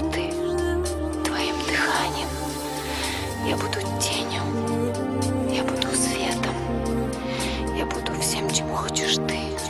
будешь ты. Твоим дыханием. Я буду тенью. Я буду светом. Я буду всем, чему хочешь ты.